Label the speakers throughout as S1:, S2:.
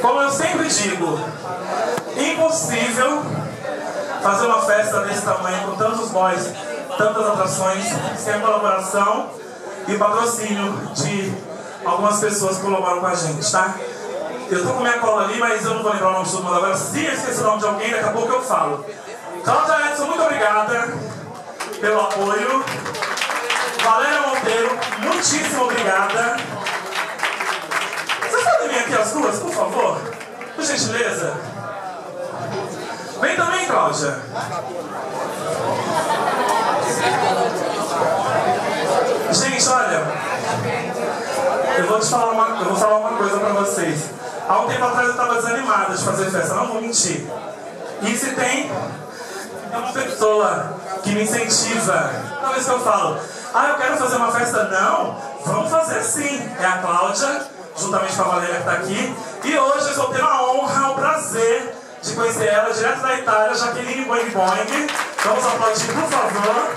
S1: Como eu sempre digo, impossível fazer uma festa desse tamanho com tantos boys, tantas atrações, sem colaboração e patrocínio de algumas pessoas que colaboram com a gente, tá? Eu tô com minha cola ali, mas eu não vou lembrar o nome de todo mundo agora. Se eu esquecer o nome de alguém, daqui a pouco eu falo. Cláudia Edson, muito obrigada pelo apoio. Valéria Monteiro, muitíssimo obrigada. Gentileza. Vem também, Cláudia. Gente, olha, eu vou te falar uma, eu vou falar uma coisa pra vocês. Há um tempo atrás eu estava desanimada de fazer festa, não vou mentir. E se tem é uma pessoa que me incentiva. Toda vez que eu falo, ah, eu quero fazer uma festa, não, vamos fazer sim. É a Cláudia, juntamente com a Valéria que está aqui. E hoje eu tendo a honra, o prazer de conhecer ela direto da Itália, Jaqueline Boing Boing. Vamos aplaudir, por favor.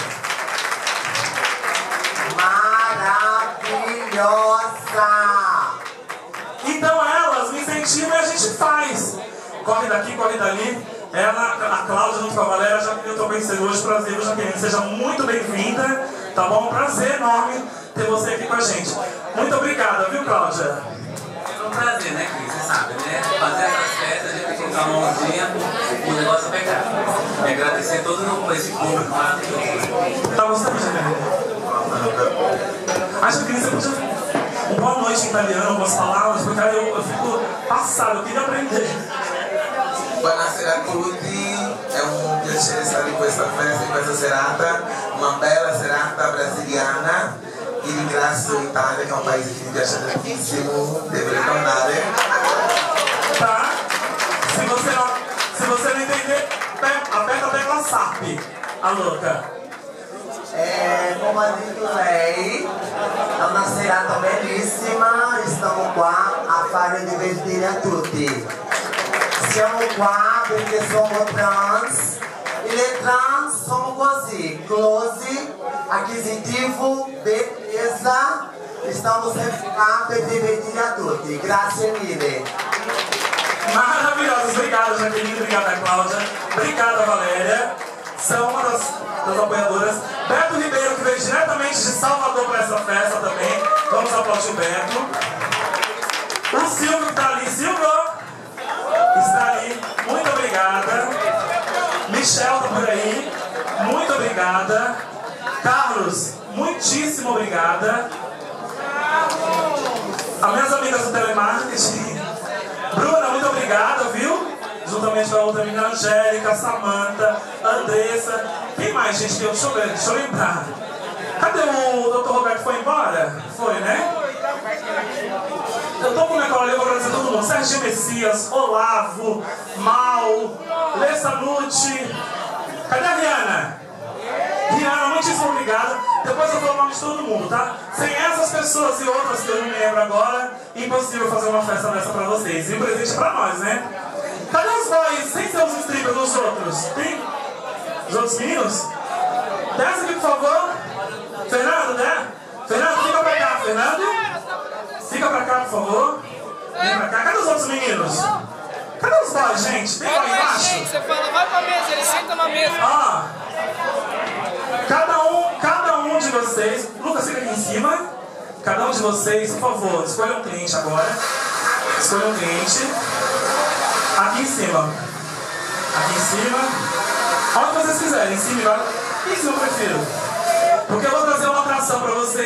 S2: Maravilhosa!
S1: Então elas me incentivam e a gente faz. Corre daqui, corre dali. Ela, a Cláudia, junto com a Valéria, já que eu estou conhecendo hoje, prazer, Jaqueline. Seja muito bem-vinda, tá bom? Prazer enorme ter você aqui com a gente. Muito obrigada, viu, Cláudia?
S3: É um prazer, né, Cris? Você sabe, né? Fazer essas festas, a gente tem que colocar uma mãozinha, o negócio é pegar. E agradecer todo esse público maravilhoso.
S1: Tá gostando, Jaqueline? Acho que você podia. Um boa noite em italiano, algumas palavras, porque eu, eu fico passado, eu queria aprender.
S2: Buonasera a tutti, è un piacere stare in questa festa, in questa serata, una bella serata brasiliana. Vi ringrazio l'Italia che è un paese che mi piace tantissimo, devo ricordare.
S1: Tá? Se você não, se você não entender, pe- aperta a tecla SAP, a louca.
S4: É, como detto lei, è una serata bellissima, stiamo qua a fare divertire a tutti. Siamo qua perché siamo trans e le trans sono così, close, acquisitivo, beleza. Estamos divertire a tutti. Grazie mille.
S1: Maravilhosos, obrigado Jaqueline, obrigada Cláudia, obrigada Valéria. São uma das, das apoiadoras. Beto Ribeiro, que veio diretamente de Salvador para essa festa também. Vamos aplaudir o Beto. O Silvio que está ali, Silvio! Está ali, muito obrigada. Michel está por aí, muito obrigada. Carlos, muitíssimo obrigada. As minhas amigas do telemarketing. Bruna, muito obrigada, viu? Juntamente com a outra menina, Angélica, Samanta, Andressa. Quem mais, gente? Deixa eu deixa eu lembrar. Cadê o Dr. Roberto? Foi embora? Foi, né? Eu tô com minha cola eu vou agradecer todo mundo. Serginho Messias, Olavo, Mal, Lessa Nucci. Cadê a Rihanna? Muitíssimo obrigada. Depois eu falo o nome de todo mundo, tá? Sem essas pessoas e outras que eu não me lembro agora, impossível fazer uma festa dessa pra vocês. E um presente pra nós, né? Cadê os boys? Sem ser os strippers dos outros? Tem? Os outros meninos? Desce aqui, por favor. Fernando, né? Fernando, fica pra cá, Fernando. Fica pra cá, por favor. Vem pra cá. Cadê os outros meninos? Cadê os boys, gente? Vem lá
S5: Vai,
S1: embaixo.
S5: gente, você fala, vai pra mesa, ele senta na mesa.
S1: Ó, cada um, cada um de vocês, Lucas fica aqui em cima. Cada um de vocês, por favor, escolha um cliente agora. Escolha um cliente. Aqui em cima. Aqui em cima. Onde vocês quiserem, em cima. Em cima eu prefiro. Porque eu vou trazer uma atração pra vocês.